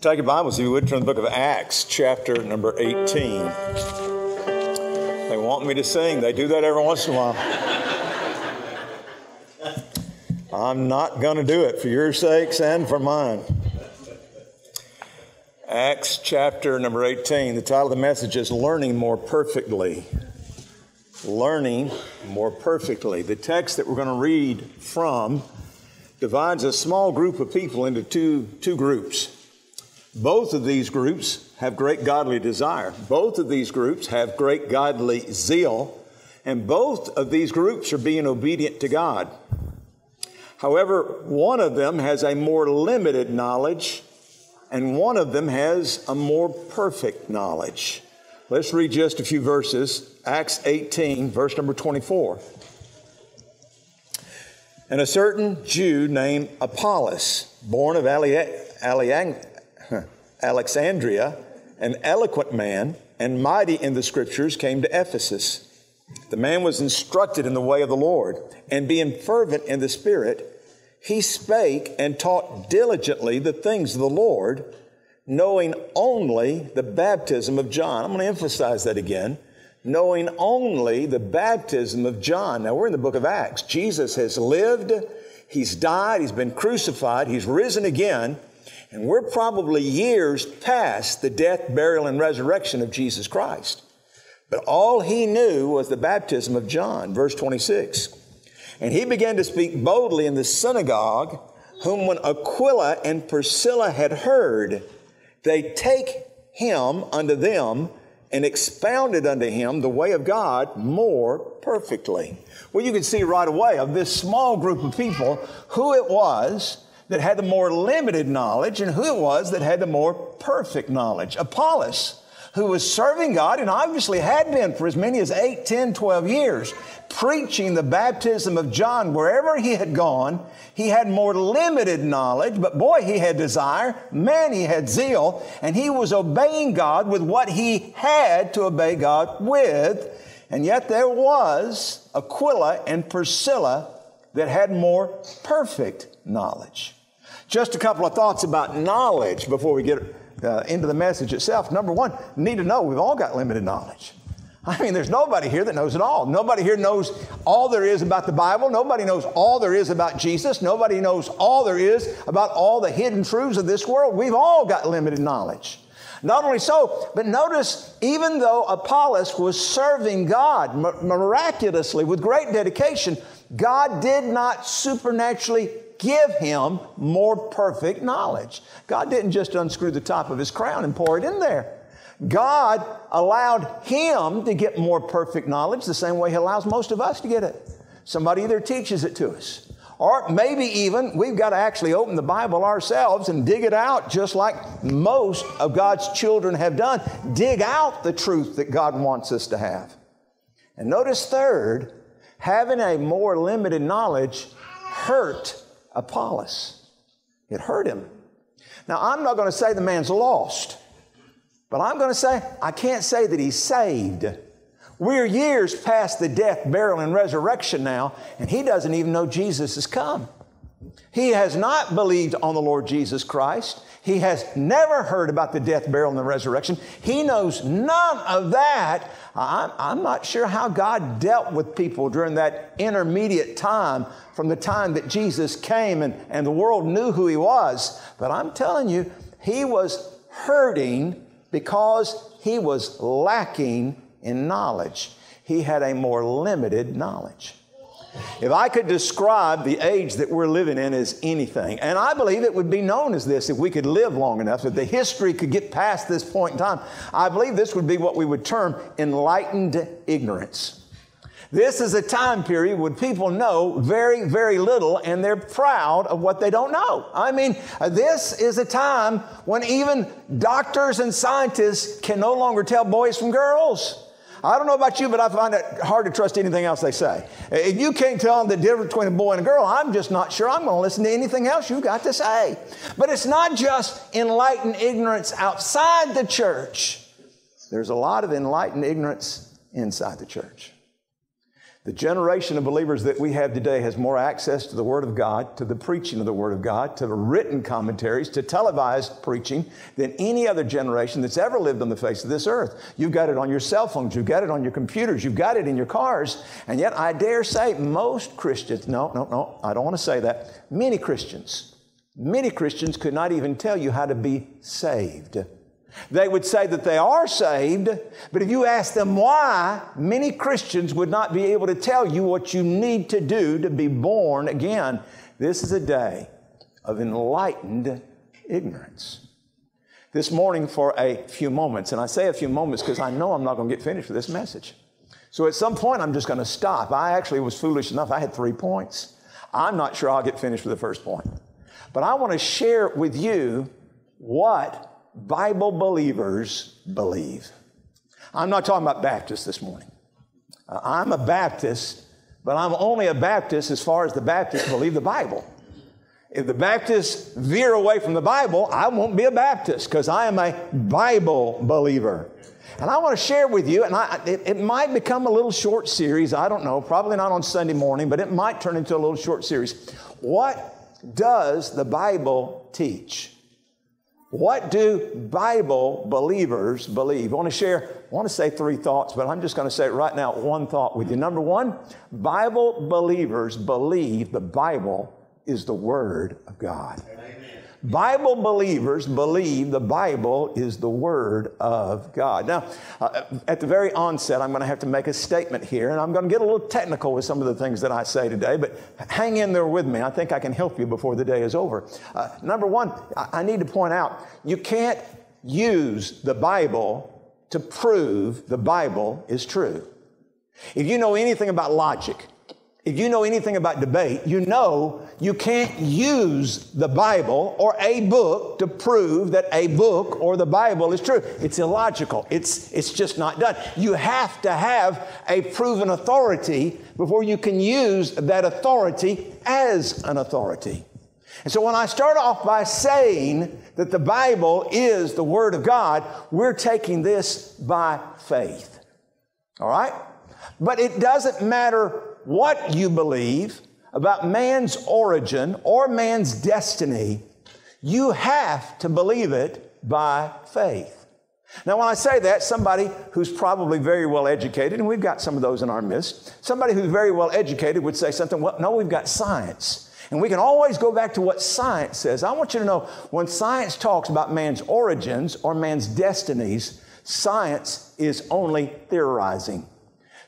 Take your Bibles, if you would, to the book of Acts, chapter number 18. They want me to sing. They do that every once in a while. I'm not going to do it for your sakes and for mine. Acts chapter number 18. The title of the message is Learning More Perfectly. Learning More Perfectly. The text that we're going to read from divides a small group of people into two, two groups. Both of these groups have great godly desire. Both of these groups have great godly zeal. And both of these groups are being obedient to God. However, one of them has a more limited knowledge, and one of them has a more perfect knowledge. Let's read just a few verses. Acts 18, verse number 24. And a certain Jew named Apollos, born of Aliang, Alexandria, an eloquent man and mighty in the scriptures, came to Ephesus. The man was instructed in the way of the Lord, and being fervent in the Spirit, he spake and taught diligently the things of the Lord, knowing only the baptism of John. I'm going to emphasize that again. Knowing only the baptism of John. Now, we're in the book of Acts. Jesus has lived, he's died, he's been crucified, he's risen again. And we're probably years past the death, burial, and resurrection of Jesus Christ. But all he knew was the baptism of John, verse 26. And he began to speak boldly in the synagogue, whom when Aquila and Priscilla had heard, they take him unto them and expounded unto him the way of God more perfectly. Well, you can see right away of this small group of people who it was that had the more limited knowledge and who it was that had the more perfect knowledge. Apollos, who was serving God and obviously had been for as many as 8, 10, 12 years, preaching the baptism of John wherever he had gone. He had more limited knowledge, but boy, he had desire. Man, he had zeal, and he was obeying God with what he had to obey God with. And yet there was Aquila and Priscilla that had more perfect knowledge. Just a couple of thoughts about knowledge before we get uh, into the message itself. Number one, need to know we've all got limited knowledge. I mean, there's nobody here that knows it all. Nobody here knows all there is about the Bible. Nobody knows all there is about Jesus. Nobody knows all there is about all the hidden truths of this world. We've all got limited knowledge. Not only so, but notice even though Apollos was serving God miraculously with great dedication, God did not supernaturally give him more perfect knowledge. God didn't just unscrew the top of his crown and pour it in there. God allowed him to get more perfect knowledge the same way he allows most of us to get it. Somebody either teaches it to us, or maybe even we've got to actually open the Bible ourselves and dig it out, just like most of God's children have done. Dig out the truth that God wants us to have. And notice, third, having a more limited knowledge hurt Apollos. It hurt him. Now, I'm not going to say the man's lost, but I'm going to say I can't say that he's saved. We're years past the death, burial, and resurrection now, and he doesn't even know Jesus has come. He has not believed on the Lord Jesus Christ. He has never heard about the death, burial, and the resurrection. He knows none of that. I'm, I'm, not sure how God dealt with people during that intermediate time from the time that Jesus came and, and the world knew who He was. But I'm telling you, He was hurting because He was lacking in knowledge. He had a more limited knowledge. If I could describe the age that we're living in as anything, and I believe it would be known as this if we could live long enough, if the history could get past this point in time, I believe this would be what we would term enlightened ignorance. This is a time period when people know very, very little and they're proud of what they don't know. I mean, this is a time when even doctors and scientists can no longer tell boys from girls. I don't know about you, but I find it hard to trust anything else they say. If you can't tell them the difference between a boy and a girl, I'm just not sure I'm going to listen to anything else you've got to say. But it's not just enlightened ignorance outside the church, there's a lot of enlightened ignorance inside the church. The generation of believers that we have today has more access to the Word of God, to the preaching of the Word of God, to the written commentaries, to televised preaching than any other generation that's ever lived on the face of this earth. You've got it on your cell phones, you've got it on your computers, you've got it in your cars, and yet I dare say most Christians, no, no, no, I don't want to say that. Many Christians, many Christians could not even tell you how to be saved. They would say that they are saved, but if you ask them why, many Christians would not be able to tell you what you need to do to be born again. This is a day of enlightened ignorance. This morning, for a few moments, and I say a few moments because I know I'm not going to get finished with this message. So at some point, I'm just going to stop. I actually was foolish enough, I had three points. I'm not sure I'll get finished with the first point. But I want to share with you what Bible believers believe. I'm not talking about Baptists this morning. Uh, I'm a Baptist, but I'm only a Baptist as far as the Baptists believe the Bible. If the Baptists veer away from the Bible, I won't be a Baptist because I am a Bible believer. And I want to share with you, and I, it, it, might become a little short series. I don't know, probably not on Sunday morning, but it might turn into a little short series. What does the Bible teach? What do Bible believers believe? I want to share, I want to say three thoughts, but I'm just going to say right now one thought with you. Number one, Bible believers believe the Bible is the Word of God. Bible believers believe the Bible is the Word of God. Now, uh, at the very onset, I'm going to have to make a statement here, and I'm going to get a little technical with some of the things that I say today, but hang in there with me. I think I can help you before the day is over. Uh, number one, I, I need to point out you can't use the Bible to prove the Bible is true. If you know anything about logic, if you know anything about debate, you know you can't use the Bible or a book to prove that a book or the Bible is true. It's illogical. It's, it's just not done. You have to have a proven authority before you can use that authority as an authority. And so when I start off by saying that the Bible is the Word of God, we're taking this by faith. All right? But it doesn't matter what you believe about man's origin or man's destiny, you have to believe it by faith. Now, when I say that, somebody who's probably very well educated, and we've got some of those in our midst, somebody who's very well educated would say something, well, no, we've got science. And we can always go back to what science says. I want you to know when science talks about man's origins or man's destinies, science is only theorizing.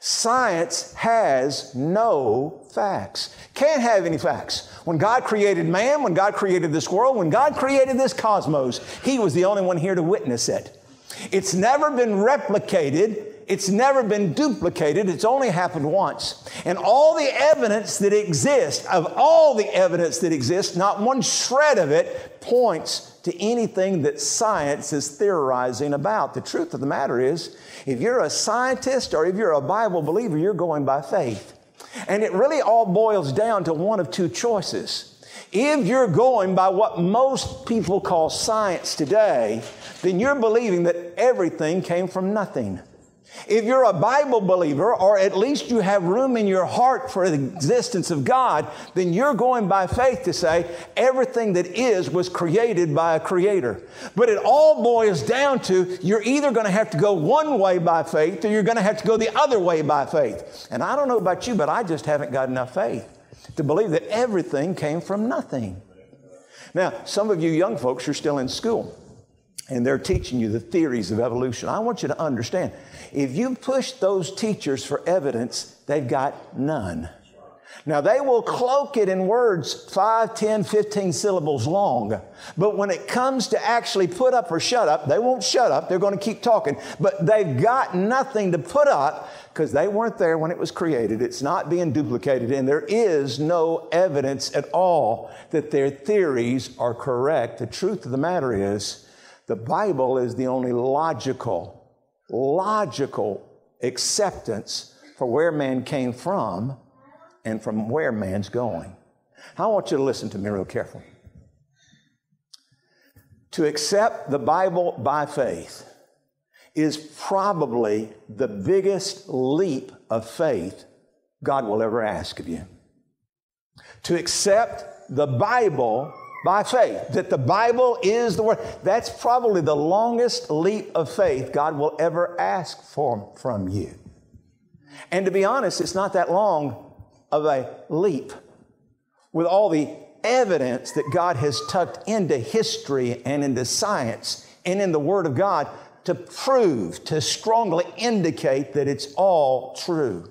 Science has no facts. Can't have any facts. When God created man, when God created this world, when God created this cosmos, He was the only one here to witness it. It's never been replicated. It's never been duplicated. It's only happened once. And all the evidence that exists, of all the evidence that exists, not one shred of it points to anything that science is theorizing about. The truth of the matter is, if you're a scientist or if you're a Bible believer, you're going by faith. And it really all boils down to one of two choices. If you're going by what most people call science today, then you're believing that everything came from nothing. If you're a Bible believer, or at least you have room in your heart for the existence of God, then you're going by faith to say everything that is was created by a creator. But it all boils down to you're either going to have to go one way by faith or you're going to have to go the other way by faith. And I don't know about you, but I just haven't got enough faith to believe that everything came from nothing. Now, some of you young folks are still in school and they're teaching you the theories of evolution. I want you to understand if you push those teachers for evidence, they've got none. Now, they will cloak it in words 5, 10, 15 syllables long. But when it comes to actually put up or shut up, they won't shut up. They're going to keep talking. But they've got nothing to put up because they weren't there when it was created. It's not being duplicated. And there is no evidence at all that their theories are correct. The truth of the matter is, the Bible is the only logical logical acceptance for where man came from and from where man's going. I want you to listen to me real carefully. To accept the Bible by faith is probably the biggest leap of faith God will ever ask of you. To accept the Bible by faith, that the Bible is the Word. That's probably the longest leap of faith God will ever ask for, from you. And to be honest, it's not that long of a leap with all the evidence that God has tucked into history and into science and in the Word of God to prove, to strongly indicate that it's all true.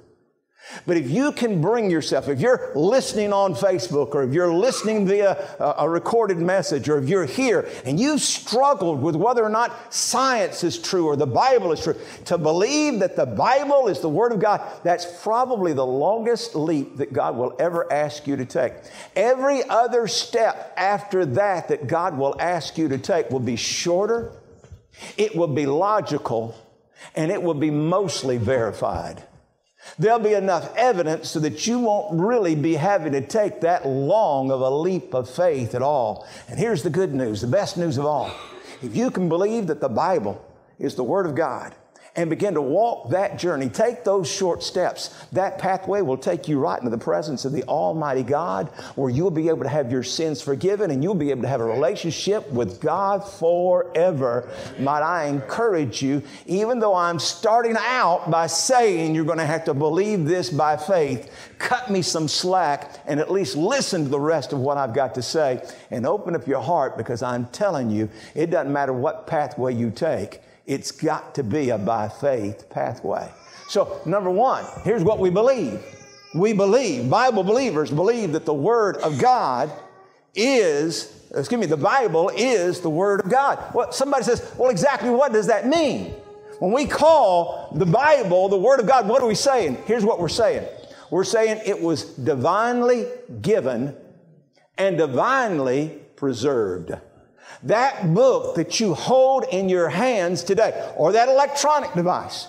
But if you can bring yourself, if you're listening on Facebook or if you're listening via a, recorded message or if you're here and you've struggled with whether or not science is true or the Bible is true, to believe that the Bible is the Word of God, that's probably the longest leap that God will ever ask you to take. Every other step after that that God will ask you to take will be shorter, it will be logical, and it will be mostly verified. There'll be enough evidence so that you won't really be having to take that long of a leap of faith at all. And here's the good news, the best news of all. If you can believe that the Bible is the Word of God, and begin to walk that journey. Take those short steps. That pathway will take you right into the presence of the Almighty God, where you'll be able to have your sins forgiven and you'll be able to have a relationship with God forever. Might I encourage you, even though I'm starting out by saying you're going to have to believe this by faith, cut me some slack and at least listen to the rest of what I've got to say and open up your heart because I'm telling you, it doesn't matter what pathway you take. It's got to be a by faith pathway. So, number one, here's what we believe. We believe, Bible believers believe that the Word of God is, excuse me, the Bible is the Word of God. Well, somebody says, well, exactly what does that mean? When we call the Bible the Word of God, what are we saying? Here's what we're saying. We're saying it was divinely given and divinely preserved. That book that you hold in your hands today, or that electronic device,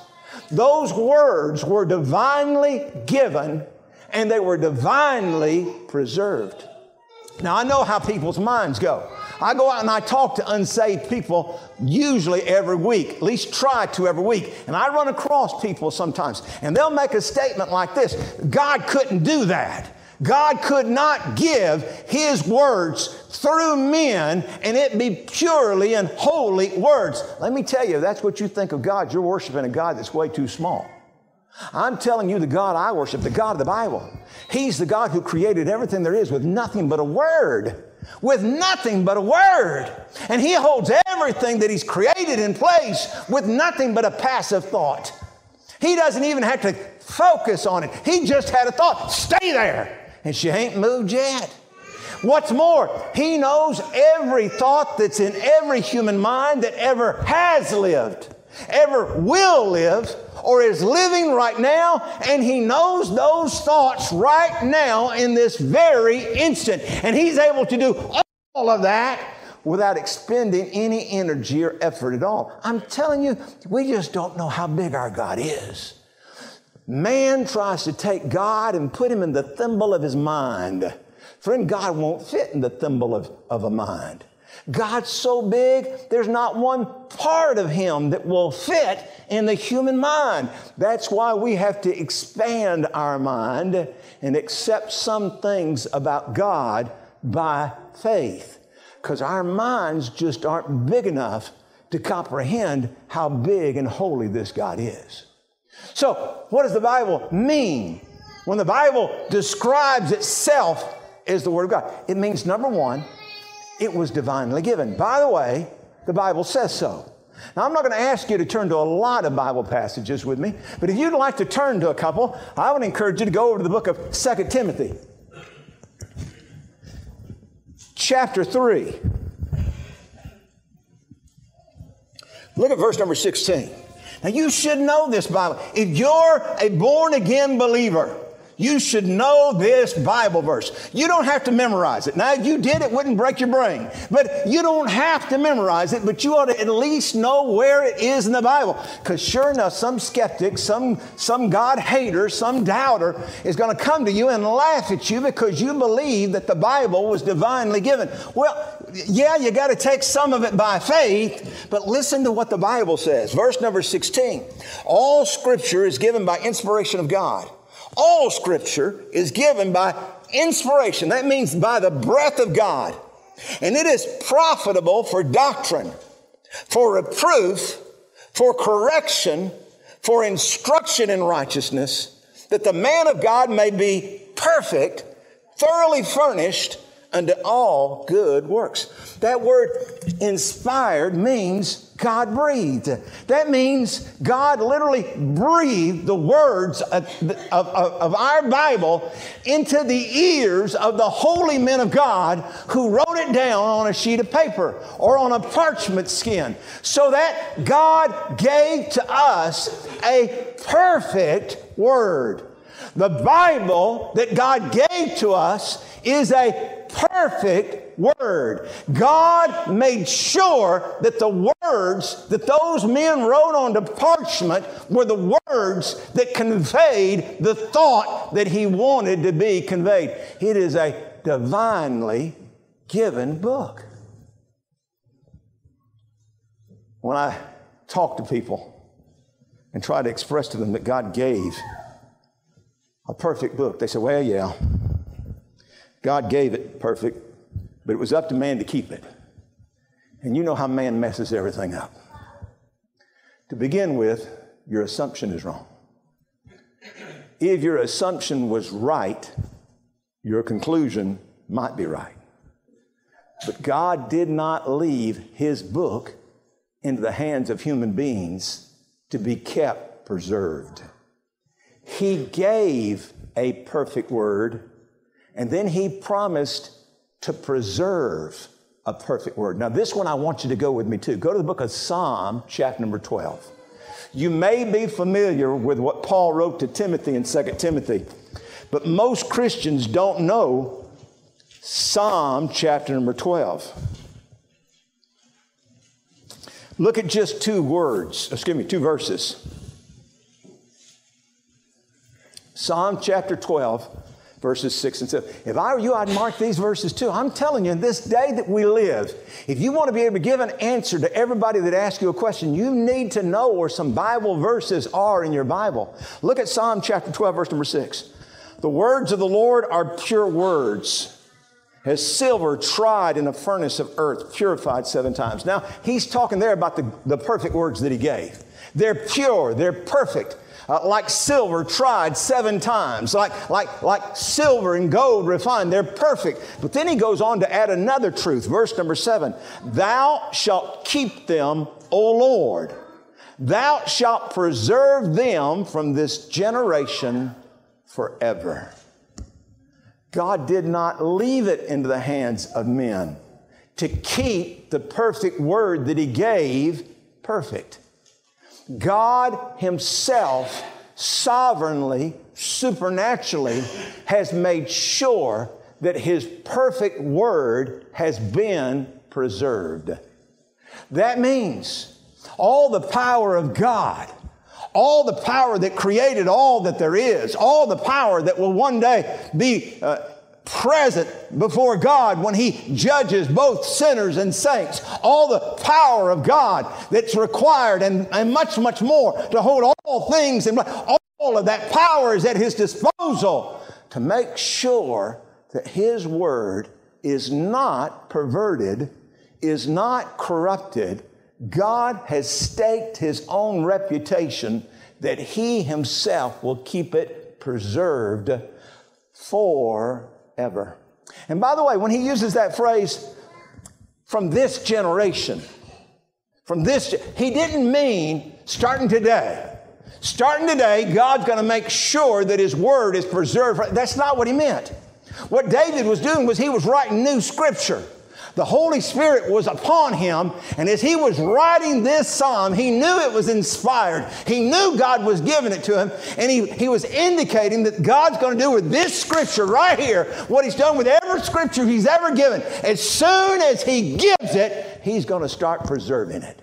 those words were divinely given and they were divinely preserved. Now, I know how people's minds go. I go out and I talk to unsaved people usually every week, at least try to every week. And I run across people sometimes, and they'll make a statement like this God couldn't do that. God could not give His words through men and it be purely and holy words. Let me tell you, that's what you think of God. You're worshiping a God that's way too small. I'm telling you, the God I worship, the God of the Bible, He's the God who created everything there is with nothing but a word. With nothing but a word. And He holds everything that He's created in place with nothing but a passive thought. He doesn't even have to focus on it. He just had a thought. Stay there and she ain't moved yet. What's more, he knows every thought that's in every human mind that ever has lived, ever will live, or is living right now, and he knows those thoughts right now in this very instant. And he's able to do all of that without expending any energy or effort at all. I'm telling you, we just don't know how big our God is. Man tries to take God and put him in the thimble of his mind. Friend, God won't fit in the thimble of, of a mind. God's so big, there's not one part of him that will fit in the human mind. That's why we have to expand our mind and accept some things about God by faith. Because our minds just aren't big enough to comprehend how big and holy this God is. So, what does the Bible mean? When the Bible describes itself as the Word of God, it means number one, it was divinely given. By the way, the Bible says so. Now, I'm not going to ask you to turn to a lot of Bible passages with me, but if you'd like to turn to a couple, I would encourage you to go over to the book of 2 Timothy, chapter 3. Look at verse number 16. Now, you should know this Bible. If you're a born again believer, you should know this Bible verse. You don't have to memorize it. Now, if you did, it wouldn't break your brain. But you don't have to memorize it, but you ought to at least know where it is in the Bible. Because sure enough, some skeptic, some, some God hater, some doubter is going to come to you and laugh at you because you believe that the Bible was divinely given. Well, yeah, you got to take some of it by faith, but listen to what the Bible says. Verse number 16. All scripture is given by inspiration of God All scripture is given by inspiration. That means by the breath of God. And it is profitable for doctrine, for reproof, for correction, for instruction in righteousness, that the man of God may be perfect, thoroughly furnished unto all good works. That word inspired means God breathed. That means God literally breathed the words of, of, of, our Bible into the ears of the holy men of God who wrote it down on a sheet of paper or on a parchment skin so that God gave to us a perfect word. The Bible that God gave to us is a perfect word. God made sure that the words that those men wrote onto parchment were the words that conveyed the thought that he wanted to be conveyed. It is a divinely given book. When I talk to people and try to express to them that God gave a perfect book, they say, Well, yeah. God gave it perfect, but it was up to man to keep it. And you know how man messes everything up. To begin with, your assumption is wrong. If your assumption was right, your conclusion might be right. But God did not leave His book into the hands of human beings to be kept preserved. He gave a perfect word and then he promised to preserve a perfect word. Now, this one I want you to go with me too. Go to the book of Psalm, chapter number 12. You may be familiar with what Paul wrote to Timothy in 2 Timothy, but most Christians don't know Psalm chapter number 12. Look at just two words, excuse me, two verses. Psalm chapter 12, verses 6 and 7. If I were you, I'd mark these verses too. I'm telling you, in this day that we live, if you want to be able to give an answer to everybody that asks you a question, you need to know where some Bible verses are in your Bible. Look at Psalm chapter 12, verse number 6. The words of the Lord are pure words. As silver tried in a furnace of earth, purified seven times. Now, he's talking there about the, the perfect words that he gave. They're pure, they're perfect uh, like silver tried seven times, like, like, like silver and gold refined. They're perfect. But then he goes on to add another truth. Verse number seven Thou shalt keep them, O Lord. Thou shalt preserve them from this generation forever. God did not leave it into the hands of men to keep the perfect word that He gave perfect. God Himself sovereignly, supernaturally has made sure that His perfect word has been preserved. That means all the power of God, all the power that created all that there is, all the power that will one day be uh, present before God when He judges both sinners and saints. All the power of God that's required and, and much, much more to hold all things and all of that power is at His disposal to make sure that His Word is not perverted, is not corrupted. God has staked His own reputation that He Himself will keep it preserved for And by the way, when he uses that phrase, from this generation, from this, he didn't mean starting today. Starting today, God's going to make sure that his word is preserved. That's not what he meant. What David was doing was he was writing new scripture. The Holy Spirit was upon him, and as he was writing this psalm, he knew it was inspired. He knew God was giving it to him, and he, he was indicating that God's going to do with this scripture right here what he's done with every scripture he's ever given. As soon as he gives it, he's going to start preserving it.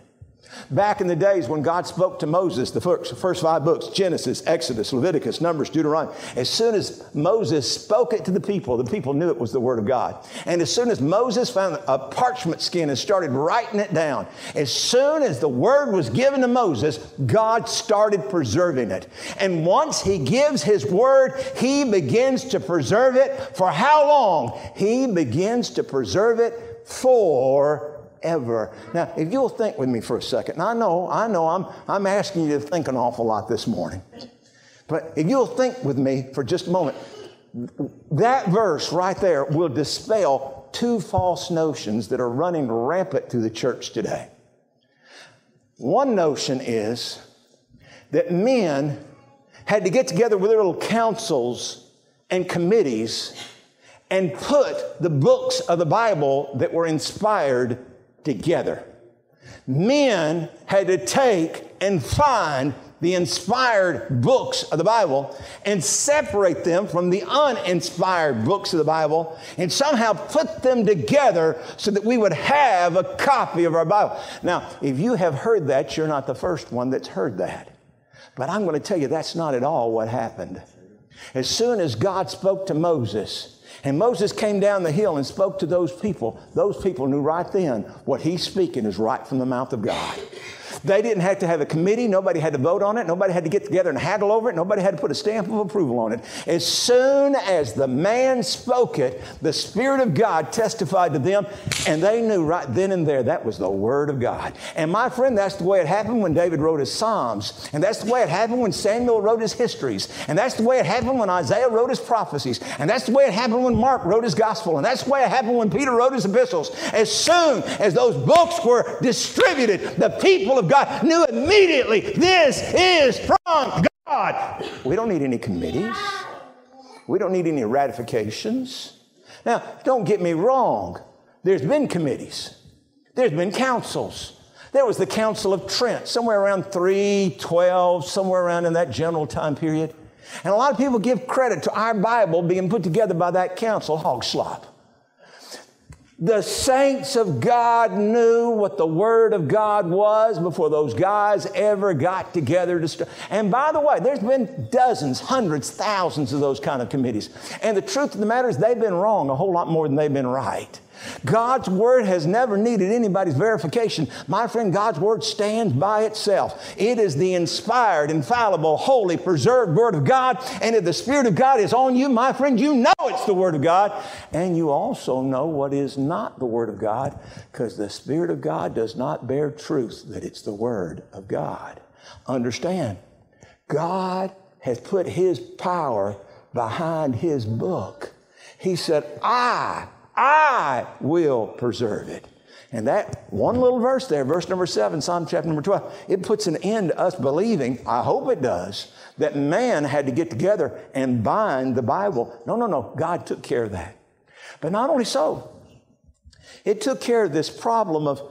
Back in the days when God spoke to Moses, the first, first five books Genesis, Exodus, Leviticus, Numbers, Deuteronomy as soon as Moses spoke it to the people, the people knew it was the Word of God. And as soon as Moses found a parchment skin and started writing it down, as soon as the Word was given to Moses, God started preserving it. And once He gives His Word, He begins to preserve it. For how long? He begins to preserve it for ever. Now, if you'll think with me for a second, I know, I know I'm, I'm asking you to think an awful lot this morning. But if you'll think with me for just a moment, that verse right there will dispel two false notions that are running rampant through the church today. One notion is that men had to get together with their little councils and committees and put the books of the Bible that were inspired together. Men had to take and find the inspired books of the Bible and separate them from the uninspired books of the Bible and somehow put them together so that we would have a copy of our Bible. Now, if you have heard that, you're not the first one that's heard that. But I'm going to tell you that's not at all what happened. As soon as God spoke to Moses, and Moses came down the hill and spoke to those people. Those people knew right then what he's speaking is right from the mouth of God. They didn't have to have a committee. Nobody had to vote on it. Nobody had to get together and haggle over it. Nobody had to put a stamp of approval on it. As soon as the man spoke it, the Spirit of God testified to them, and they knew right then and there that was the Word of God. And my friend, that's the way it happened when David wrote his Psalms. And that's the way it happened when Samuel wrote his histories. And that's the way it happened when Isaiah wrote his prophecies. And that's the way it happened when Mark wrote his gospel. And that's the way it happened when Peter wrote his epistles. As soon as those books were distributed, the people of God knew immediately this is from God. We don't need any committees. We don't need any ratifications. Now, don't get me wrong. There's been committees. There's been councils. There was the Council of Trent, somewhere around 312, somewhere around in that general time period. And a lot of people give credit to our Bible being put together by that council, hog slop. The saints of God knew what the Word of God was before those guys ever got together to. And by the way, there's been dozens, hundreds, thousands of those kind of committees. And the truth of the matter is, they've been wrong a whole lot more than they've been right. God's word has never needed anybody's verification. My friend, God's word stands by itself. It is the inspired, infallible, holy, preserved word of God. And if the Spirit of God is on you, my friend, you know it's the word of God. And you also know what is not the word of God because the Spirit of God does not bear truth that it's the word of God. Understand, God has put his power behind his book. He said, I I will preserve it. And that one little verse there, verse number seven, Psalm chapter number 12, it puts an end to us believing, I hope it does, that man had to get together and bind the Bible. No, no, no. God took care of that. But not only so, it took care of this problem of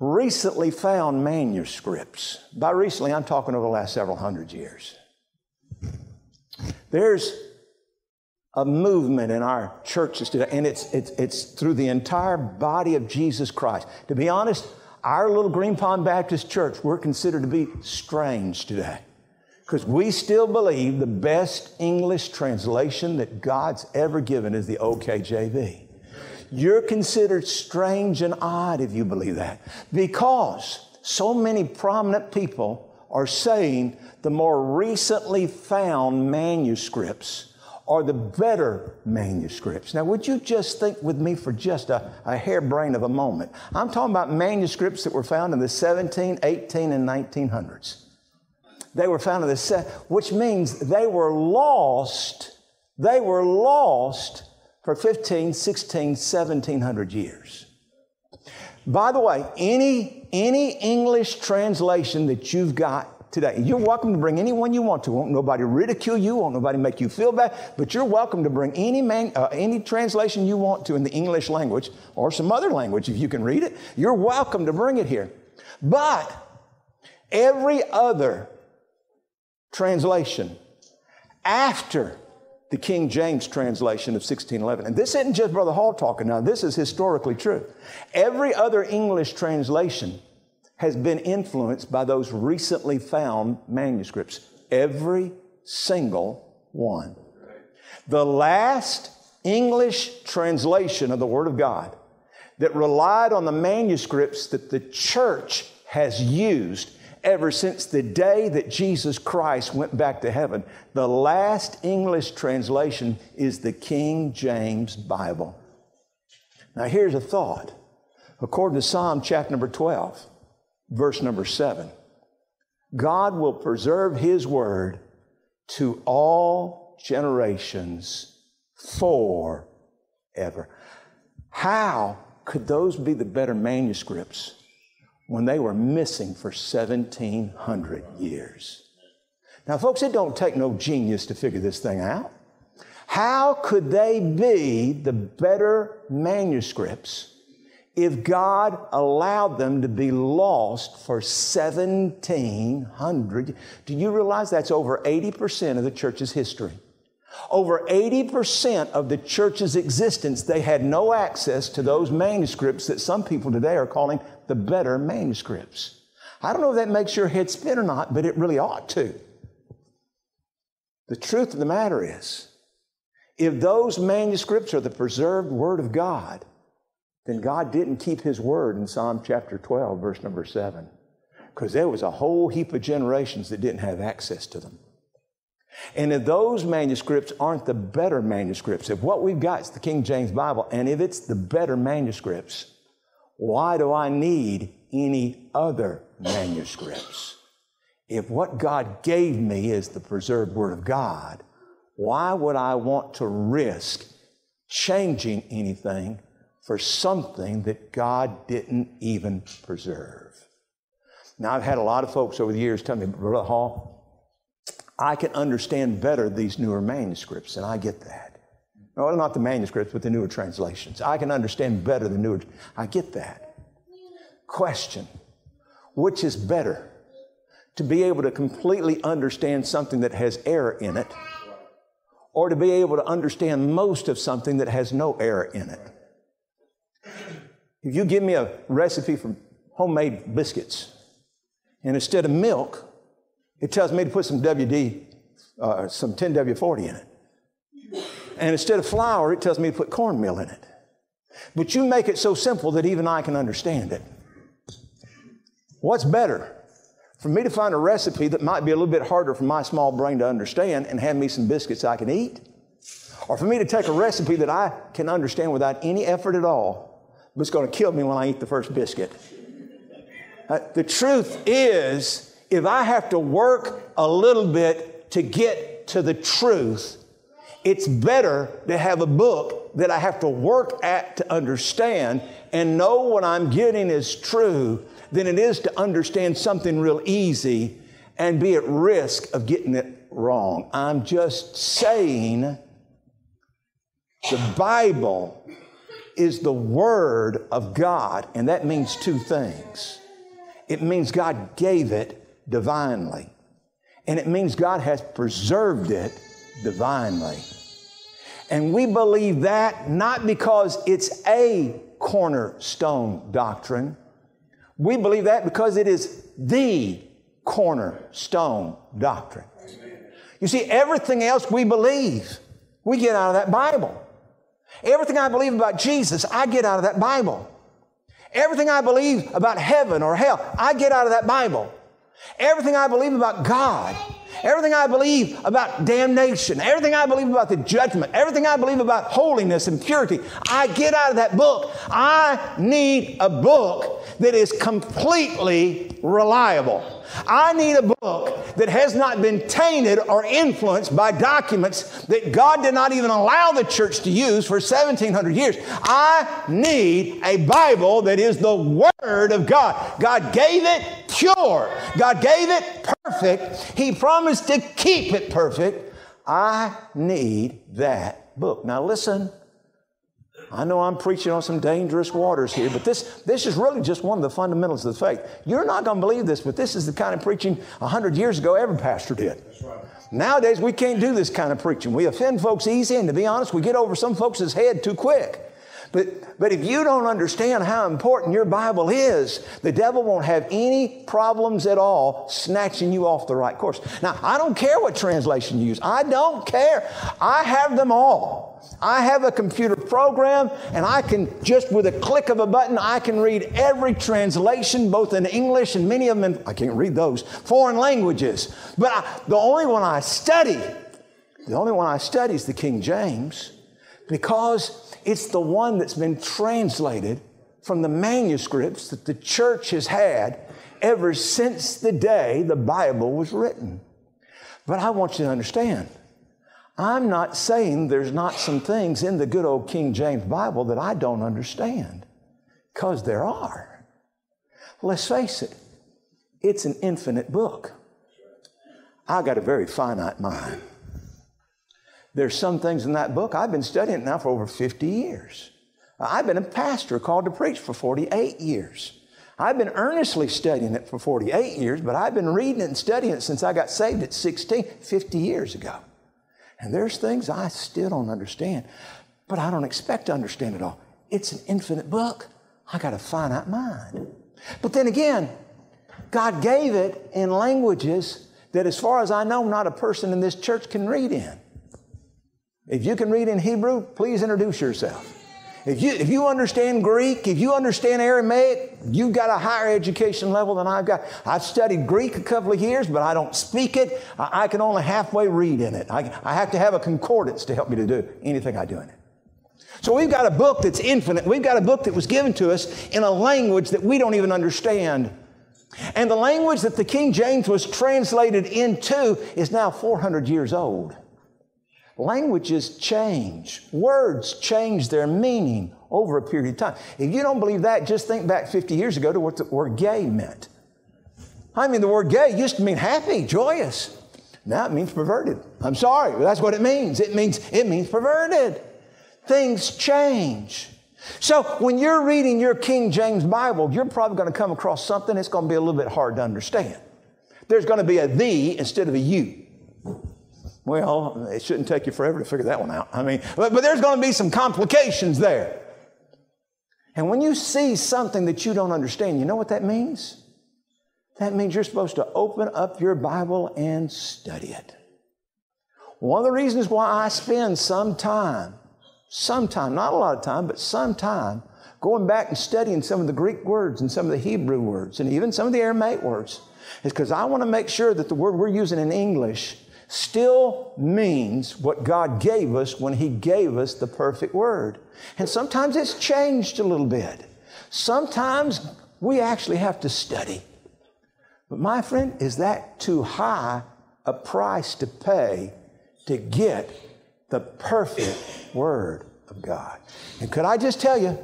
recently found manuscripts. By recently, I'm talking over the last several hundred years. There's a movement in our churches today, and it's, it's, it's through the entire body of Jesus Christ. To be honest, our little Green Pond Baptist Church, we're considered to be strange today because we still believe the best English translation that God's ever given is the OKJV. You're considered strange and odd if you believe that because so many prominent people are saying the more recently found manuscripts are the better manuscripts. Now, would you just think with me for just a, a hairbrain of a moment? I'm talking about manuscripts that were found in the 17, 18, and 1900s. They were found in the, se- which means they were lost, they were lost for 15, 16, 1700 years. By the way, any, any English translation that you've got today. You're welcome to bring anyone you want to. Won't nobody ridicule you. Won't nobody make you feel bad. But you're welcome to bring any man, uh, any translation you want to in the English language or some other language if you can read it. You're welcome to bring it here. But every other translation after the King James translation of 1611. And this isn't just Brother Hall talking now, this is historically true. Every other English translation has been influenced by those recently found manuscripts. Every single one. The last English translation of the Word of God that relied on the manuscripts that the church has used ever since the day that Jesus Christ went back to heaven. The last English translation is the King James Bible. Now, here's a thought. According to Psalm chapter number 12, verse number 7, God will preserve His word to all generations forever. How could those be the better manuscripts when they were missing for 1700 years? Now, folks, it don't take no genius to figure this thing out. How could they be the better manuscripts if God allowed them to be lost for 1700? Do you realize that's over 80% of the church's history? Over 80% of the church's existence, they had no access to those manuscripts that some people today are calling the better manuscripts. I don't know if that makes your head spin or not, but it really ought to. The truth of the matter is, if those manuscripts are the preserved Word of God, then God didn't keep His Word in Psalm chapter 12, verse number 7, because there was a whole heap of generations that didn't have access to them. And if those manuscripts aren't the better manuscripts, if what we've got is the King James Bible, and if it's the better manuscripts, why do I need any other manuscripts? If what God gave me is the preserved Word of God, why would I want to risk changing anything for something that God didn't even preserve? Now, I've had a lot of folks over the years tell me, Brother Hall, I can understand better these newer manuscripts, and I get that. Well, not the manuscripts, but the newer translations. I can understand better the newer. I get that. Question Which is better? To be able to completely understand something that has error in it, or to be able to understand most of something that has no error in it? If you give me a recipe for homemade biscuits, and instead of milk, it tells me to put some WD, uh, some 10W40 in it. And instead of flour, it tells me to put cornmeal in it. But you make it so simple that even I can understand it. What's better? For me to find a recipe that might be a little bit harder for my small brain to understand and hand me some biscuits I can eat? Or for me to take a recipe that I can understand without any effort at all, but it's going to kill me when I eat the first biscuit? Uh, the truth is, if I have to work a little bit to get to the truth, it's better to have a book that I have to work at to understand and know what I'm getting is true than it is to understand something real easy and be at risk of getting it wrong. I'm just saying the Bible is the Word of God, and that means two things. It means God gave it divinely. And it means God has preserved it divinely. And we believe that not because it's a cornerstone doctrine. We believe that because it is the cornerstone doctrine. You see, everything else we believe, we get out of that Bible. Everything I believe about Jesus, I get out of that Bible. Everything I believe about heaven or hell, I get out of that Bible. Everything I believe about God, everything I believe about damnation, everything I believe about the judgment, everything I believe about holiness and purity, I get out of that book. I need a book that is completely reliable. I need a book that has not been tainted or influenced by documents that God did not even allow the church to use for 1700 years. I need a Bible that is the Word of God. God gave it pure, God gave it perfect. He promised to keep it perfect. I need that book. Now, listen. I know I'm preaching on some dangerous waters here, but this, this is really just one of the fundamentals of the faith. You're not going to believe this, but this is the kind of preaching 100 years ago every pastor did. Right. Nowadays, we can't do this kind of preaching. We offend folks easy, and to be honest, we get over some folks' head too quick. But, but if you don't understand how important your Bible is, the devil won't have any problems at all snatching you off the right course. Now, I don't care what translation you use. I don't care. I have them all. I have a computer program and I can just with a click of a button, I can read every translation, both in English and many of them, in, I can't read those, foreign languages. But I, the only one I study, the only one I study is the King James because it's the one that's been translated from the manuscripts that the church has had ever since the day the Bible was written. But I want you to understand I'm not saying there's not some things in the good old King James Bible that I don't understand, because there are. Let's face it, it's an infinite book. I got a very finite mind. There's some things in that book, I've been studying now for over 50 years. I've been a pastor called to preach for 48 years. I've been earnestly studying it for 48 years, but I've been reading it and studying it since I got saved at 16, 50 years ago. And there's things I still don't understand, but I don't expect to understand it all. It's an infinite book. I got a finite mind. But then again, God gave it in languages that, as far as I know, not a person in this church can read in. If you can read in Hebrew, please introduce yourself. If you, if you understand Greek, if you understand Aramaic, you've got a higher education level than I've got. I've studied Greek a couple of years, but I don't speak it. I, I can only halfway read in it. I, I have to have a concordance to help me to do anything I do in it. So we've got a book that's infinite. We've got a book that was given to us in a language that we don't even understand. And the language that the King James was translated into is now 400 years old. Languages change, words change their meaning over a period of time. If you don't believe that, just think back 50 years ago to what the word gay meant. I mean, the word gay used to mean happy, joyous. Now it means perverted. I'm sorry, but that's what it means. It means it means perverted. Things change. So when you're reading your King James Bible, you're probably going to come across something that's going to be a little bit hard to understand. There's going to be a thee instead of a you. Well, it shouldn't take you forever to figure that one out. I mean, but, but there's going to be some complications there. And when you see something that you don't understand, you know what that means? That means you're supposed to open up your Bible and study it. One of the reasons why I spend some time, some time, not a lot of time, but some time, going back and studying some of the Greek words and some of the Hebrew words and even some of the Aramaic words is because I want to make sure that the word we're using in English still means what God gave us when He gave us the perfect Word. And sometimes it's changed a little bit. Sometimes we actually have to study. But my friend, is that too high a price to pay to get the perfect Word of God? And could I just tell you,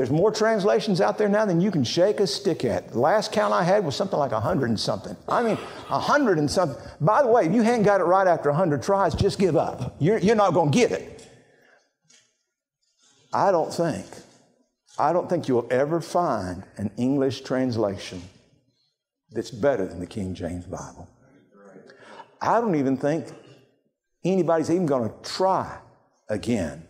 there's more translations out there now than you can shake a stick at. The last count I had was something like a hundred and something. I mean, a hundred and something. By the way, if you hadn't got it right after a hundred tries, just give up. You're, you're not going to get it. I don't think, I don't think you'll ever find an English translation that's better than the King James Bible. I don't even think anybody's even going to try again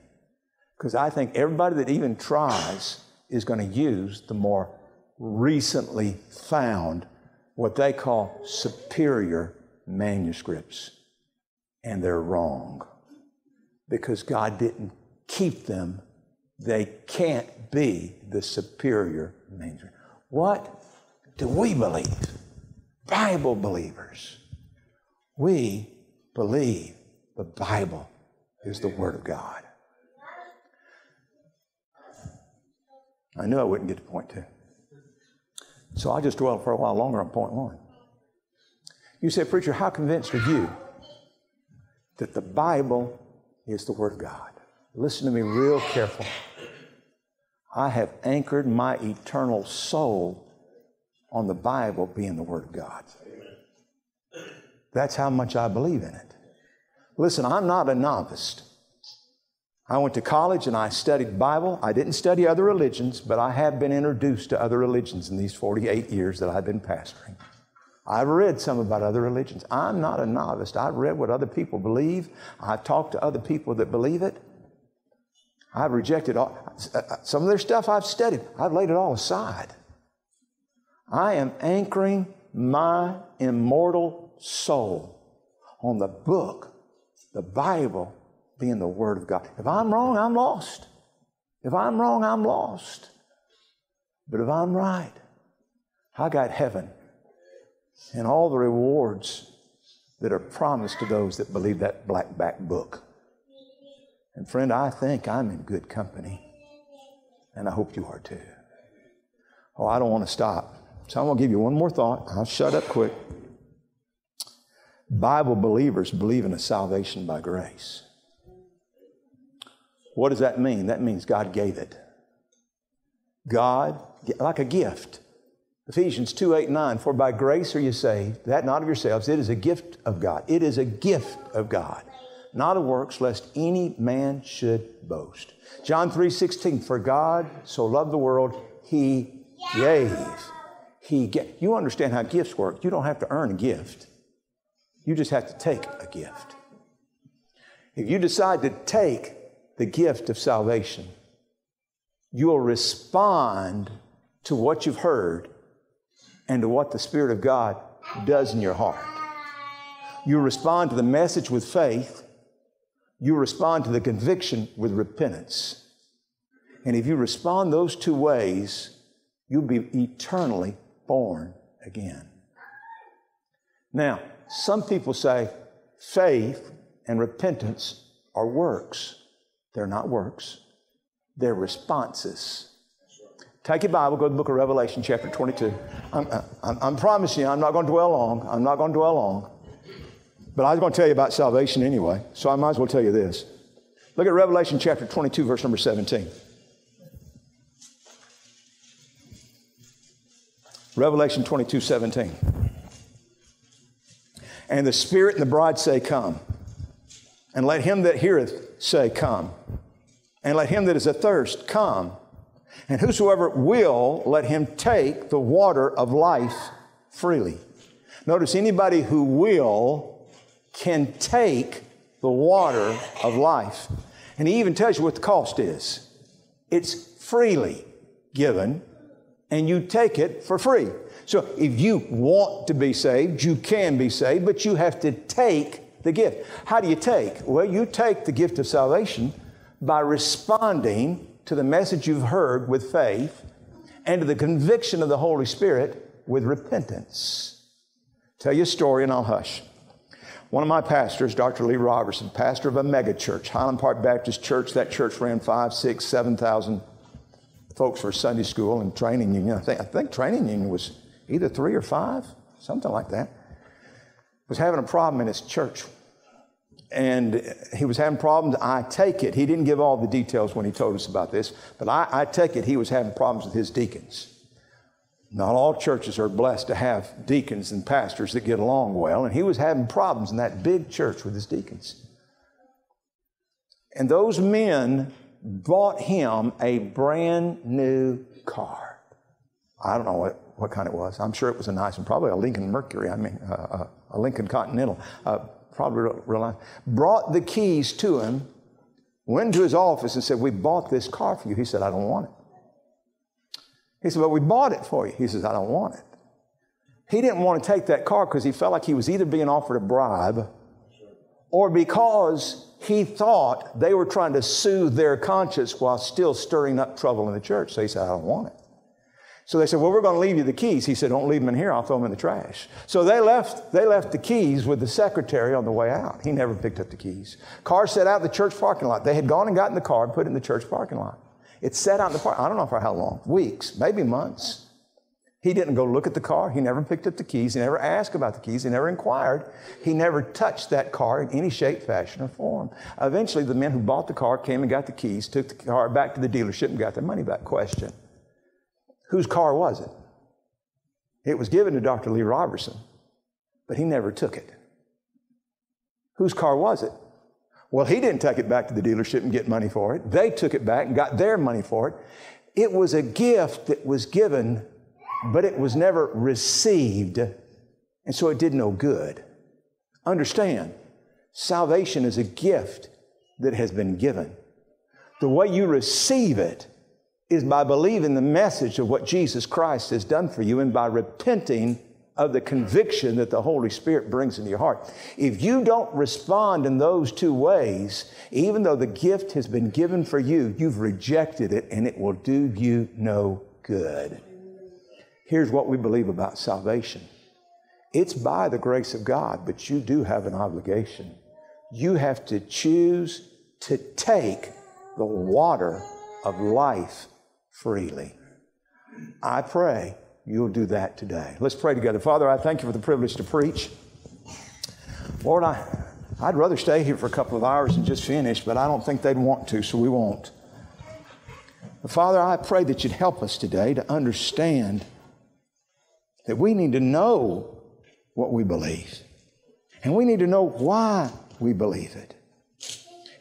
because I think everybody that even tries is going to use the more recently found, what they call superior manuscripts. And they're wrong because God didn't keep them. They can't be the superior manuscript. What do we believe? Bible believers. We believe the Bible is the Word of God. I knew I wouldn't get to point two. So I just dwelled for a while longer on point one. You say, Preacher, how convinced are you that the Bible is the Word of God? Listen to me real careful. I have anchored my eternal soul on the Bible being the Word of God. That's how much I believe in it. Listen, I'm not a novice. I went to college and I studied Bible. I didn't study other religions, but I have been introduced to other religions in these 48 years that I've been pastoring. I've read some about other religions. I'm not a novice. I've read what other people believe. I've talked to other people that believe it. I've rejected all, uh, uh, some of their stuff I've studied. I've laid it all aside. I am anchoring my immortal soul on the book, the Bible being the Word of God. If I'm wrong, I'm lost. If I'm wrong, I'm lost. But if I'm right, I got heaven and all the rewards that are promised to those that believe that black back book. And friend, I think I'm in good company. And I hope you are too. Oh, I don't want to stop. So I'm going to give you one more thought. I'll shut up quick. Bible believers believe in a salvation by grace. What does that mean? That means God gave it. God, like a gift. Ephesians 2 8 9, for by grace are you saved, that not of yourselves, it is a gift of God. It is a gift of God, not of works, lest any man should boast. John 3 16, for God so loved the world, he gave. He gave. You understand how gifts work. You don't have to earn a gift, you just have to take a gift. If you decide to take the gift of salvation, you will respond to what you've heard and to what the Spirit of God does in your heart. You respond to the message with faith, you respond to the conviction with repentance. And if you respond those two ways, you'll be eternally born again. Now, some people say faith and repentance are works. They're not works, they're responses. Take your Bible, go to the book of Revelation, chapter 22. I'm, I'm, I'm promising you, I'm not going to dwell long. I'm not going to dwell long. But I was going to tell you about salvation anyway, so I might as well tell you this. Look at Revelation chapter 22, verse number 17. Revelation 22, 17. And the Spirit and the bride say, Come. And let him that heareth say, Come. And let him that is athirst come. And whosoever will, let him take the water of life freely. Notice anybody who will can take the water of life. And he even tells you what the cost is. It's freely given, and you take it for free. So if you want to be saved, you can be saved, but you have to take the gift. How do you take? Well, you take the gift of salvation by responding to the message you've heard with faith and to the conviction of the Holy Spirit with repentance. Tell you a story and I'll hush. One of my pastors, Dr. Lee Roberson, pastor of a mega church, Highland Park Baptist Church, that church ran five, six, seven thousand folks for Sunday school and training union. I think, I think training union was either three or five, something like that. Was having a problem in his church and he was having problems. I take it, he didn't give all the details when he told us about this, but I, I, take it he was having problems with his deacons. Not all churches are blessed to have deacons and pastors that get along well, and he was having problems in that big church with his deacons. And those men bought him a brand new car. I don't know what, what kind it was. I'm sure it was a nice one, probably a Lincoln Mercury, I mean, uh, a Lincoln Continental. Uh, probably brought the keys to him, went to his office and said, We bought this car for you. He said, I don't want it. He said, But we bought it for you. He says, I don't want it. He didn't want to take that car because he felt like he was either being offered a bribe or because he thought they were trying to soothe their conscience while still stirring up trouble in the church. So he said, I don't want it. So they said, Well, we're going to leave you the keys. He said, Don't leave them in here. I'll throw them in the trash. So they left, they left the keys with the secretary on the way out. He never picked up the keys. Car sat out in the church parking lot. They had gone and gotten the car and put it in the church parking lot. It sat out in the park. I don't know for how long weeks, maybe months. He didn't go look at the car. He never picked up the keys. He never asked about the keys. He never inquired. He never touched that car in any shape, fashion, or form. Eventually, the men who bought the car came and got the keys, took the car back to the dealership, and got their money back. Question Whose car was it? It was given to Dr. Lee Roberson, but he never took it. Whose car was it? Well, he didn't take it back to the dealership and get money for it. They took it back and got their money for it. It was a gift that was given, but it was never received, and so it did no good. Understand, salvation is a gift that has been given. The way you receive it is by believing the message of what Jesus Christ has done for you and by repenting of the conviction that the Holy Spirit brings into your heart. If you don't respond in those two ways, even though the gift has been given for you, you've rejected it and it will do you no good. Here's what we believe about salvation it's by the grace of God, but you do have an obligation. You have to choose to take the water of life freely. I pray you'll do that today. Let's pray together. Father, I thank you for the privilege to preach. Lord, I, I'd rather stay here for a couple of hours and just finish, but I don't think they'd want to, so we won't. Father, I pray that you'd help us today to understand that we need to know what we believe. And we need to know why we believe it.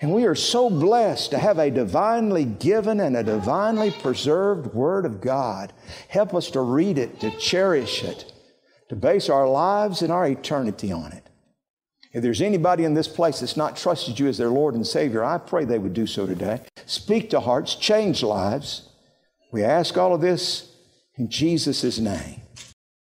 And we are so blessed to have a divinely given and a divinely preserved Word of God. Help us to read it, to cherish it, to base our lives and our eternity on it. If there's anybody in this place that's not trusted you as their Lord and Savior, I pray they would do so today. Speak to hearts, change lives. We ask all of this in Jesus' name.